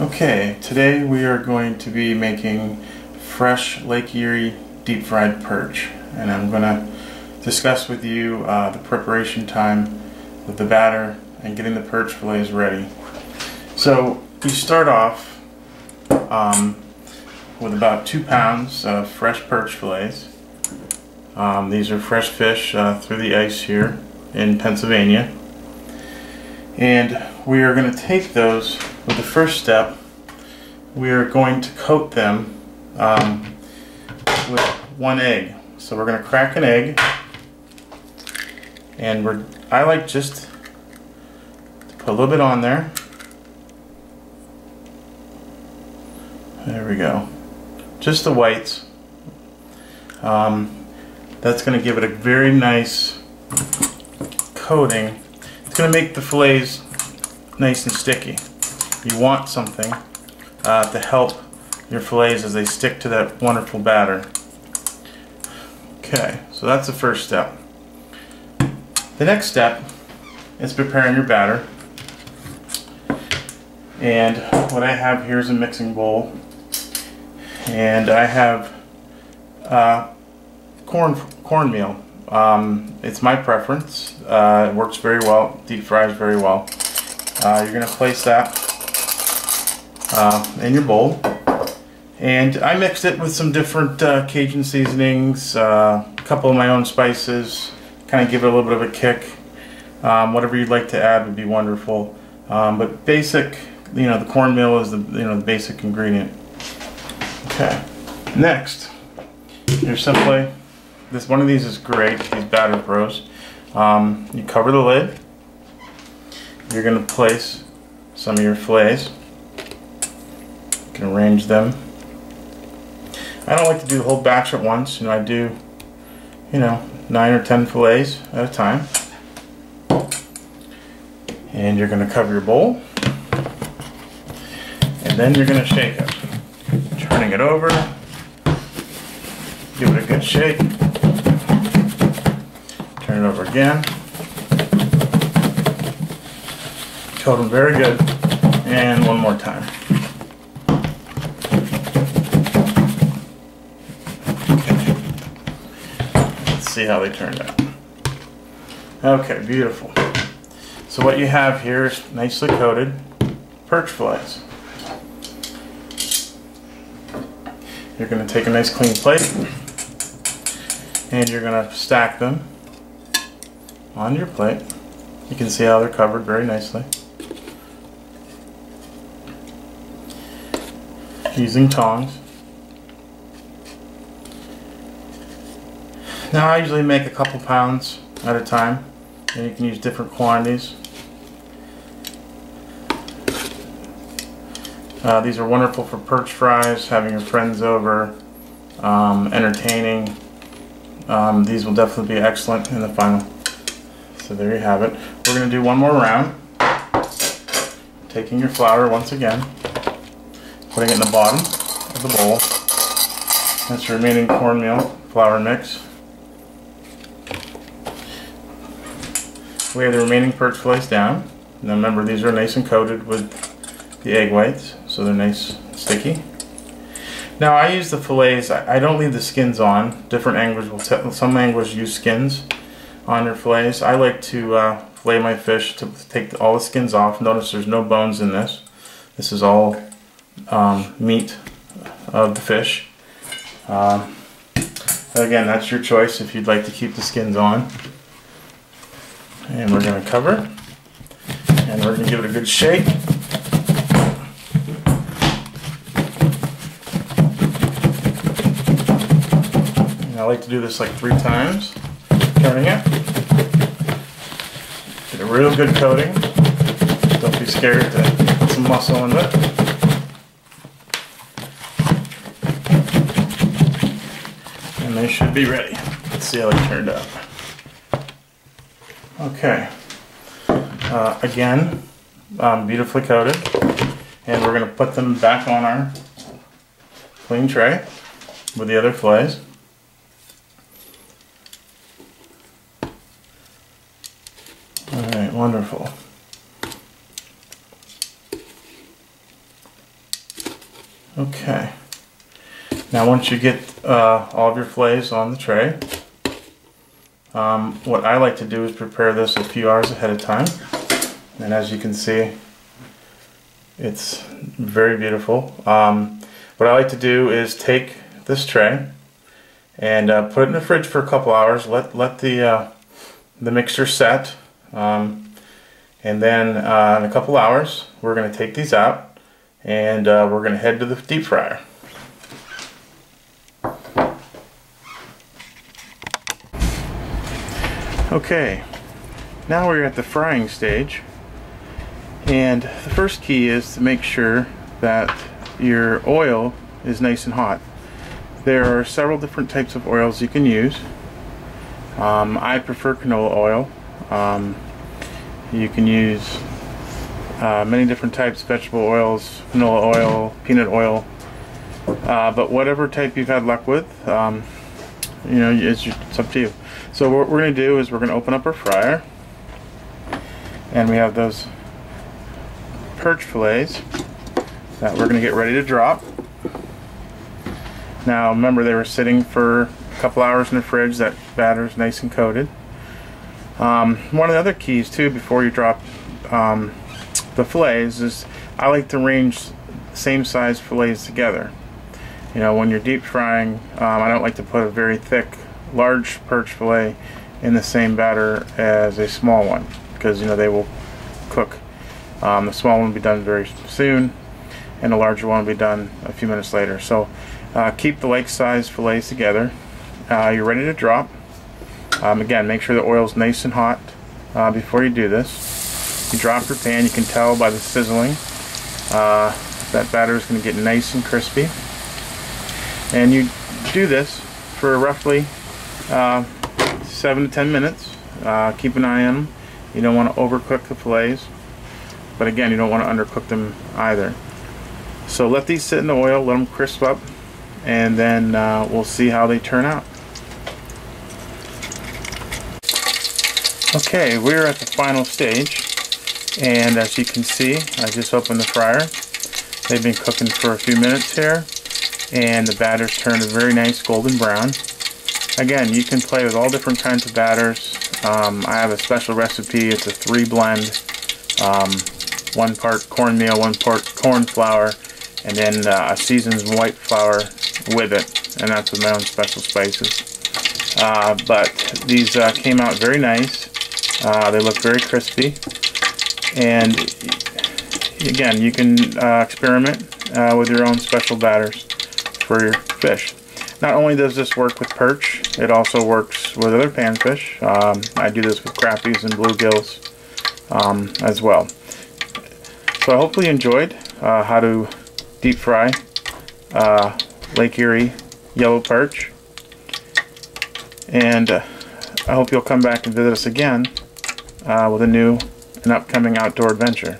Okay, today we are going to be making fresh Lake Erie deep fried perch and I'm going to discuss with you uh, the preparation time with the batter and getting the perch fillets ready. So you start off um, with about two pounds of fresh perch fillets. Um, these are fresh fish uh, through the ice here in Pennsylvania. And we are going to take those with the first step, we are going to coat them um, with one egg. So we're going to crack an egg, and we're I like just to put a little bit on there. There we go. Just the whites. Um, that's going to give it a very nice coating. It's going to make the fillets nice and sticky you want something uh, to help your fillets as they stick to that wonderful batter. Okay, so that's the first step. The next step is preparing your batter. And what I have here is a mixing bowl. And I have uh, corn cornmeal. Um, it's my preference. Uh, it works very well, deep fries very well. Uh, you're going to place that uh, in your bowl. And I mixed it with some different uh, Cajun seasonings, uh, a couple of my own spices, kind of give it a little bit of a kick. Um, whatever you'd like to add would be wonderful. Um, but basic, you know, the cornmeal is the you know the basic ingredient. Okay. Next, you're simply this one of these is great. These batter pros. Um, you cover the lid. You're going to place some of your fillets can arrange them. I don't like to do the whole batch at once. You know, I do, you know, nine or ten fillets at a time. And you're going to cover your bowl. And then you're going to shake it. Turning it over. Give it a good shake. Turn it over again. Coat them very good. And one more time. See how they turned out. Okay, beautiful. So what you have here is nicely coated perch fillets. You're going to take a nice clean plate and you're going to stack them on your plate. You can see how they're covered very nicely. Using tongs. Now I usually make a couple pounds at a time and you can use different quantities. Uh, these are wonderful for perch fries, having your friends over, um, entertaining. Um, these will definitely be excellent in the final. So there you have it. We're going to do one more round. Taking your flour once again, putting it in the bottom of the bowl. That's your remaining cornmeal flour mix. We have the remaining perch fillets down. Now remember these are nice and coated with the egg whites, so they're nice sticky. Now I use the fillets, I don't leave the skins on. Different anglers will tell, some anglers use skins on their fillets. I like to uh, fillet my fish to take all the skins off. Notice there's no bones in this. This is all um, meat of the fish. Uh, again, that's your choice if you'd like to keep the skins on. And we're going to cover. And we're going to give it a good shake. And I like to do this like three times, turning it. Get a real good coating. Don't be scared to put some muscle in it. And they should be ready. Let's see how they turned out. Okay. Uh, again, um, beautifully coated. And we're going to put them back on our clean tray with the other fillets. Alright, wonderful. Okay. Now once you get uh, all of your fillets on the tray, um, what I like to do is prepare this a few hours ahead of time. And as you can see, it's very beautiful. Um, what I like to do is take this tray and uh, put it in the fridge for a couple hours. Let let the uh, the mixture set, um, and then uh, in a couple hours we're going to take these out and uh, we're going to head to the deep fryer. Okay, now we're at the frying stage. And the first key is to make sure that your oil is nice and hot. There are several different types of oils you can use. Um, I prefer canola oil. Um, you can use uh, many different types, vegetable oils, vanilla oil, peanut oil, uh, but whatever type you've had luck with, um, you know, it's, it's up to you. So what we're going to do is we're going to open up our fryer. And we have those perch fillets that we're going to get ready to drop. Now remember they were sitting for a couple hours in the fridge. That batter's nice and coated. Um, one of the other keys too before you drop um, the fillets is I like to range same size fillets together. You know when you're deep frying um, I don't like to put a very thick large perch fillet in the same batter as a small one because you know they will cook. Um, the small one will be done very soon and the larger one will be done a few minutes later. So uh, keep the lake size fillets together. Uh, you're ready to drop. Um, again, make sure the oil is nice and hot uh, before you do this. You drop your pan, you can tell by the sizzling uh, that batter is going to get nice and crispy. And you do this for roughly uh, 7 to 10 minutes. Uh, keep an eye on them. You don't want to overcook the fillets, but again, you don't want to undercook them either. So let these sit in the oil, let them crisp up, and then uh, we'll see how they turn out. Okay, we're at the final stage, and as you can see, I just opened the fryer. They've been cooking for a few minutes here, and the batter's turned a very nice golden brown. Again, you can play with all different kinds of batters. Um, I have a special recipe. It's a three blend. Um, one part cornmeal, one part corn flour, and then uh, a seasoned white flour with it. And that's with my own special spices. Uh, but these uh, came out very nice. Uh, they look very crispy. And again, you can uh, experiment uh, with your own special batters for your fish. Not only does this work with perch, it also works with other panfish. Um, I do this with crappies and bluegills um, as well. So I hopefully you enjoyed uh, how to deep fry uh, Lake Erie yellow perch. And uh, I hope you'll come back and visit us again uh, with a new and upcoming outdoor adventure.